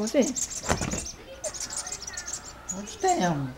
ません落ちたやん。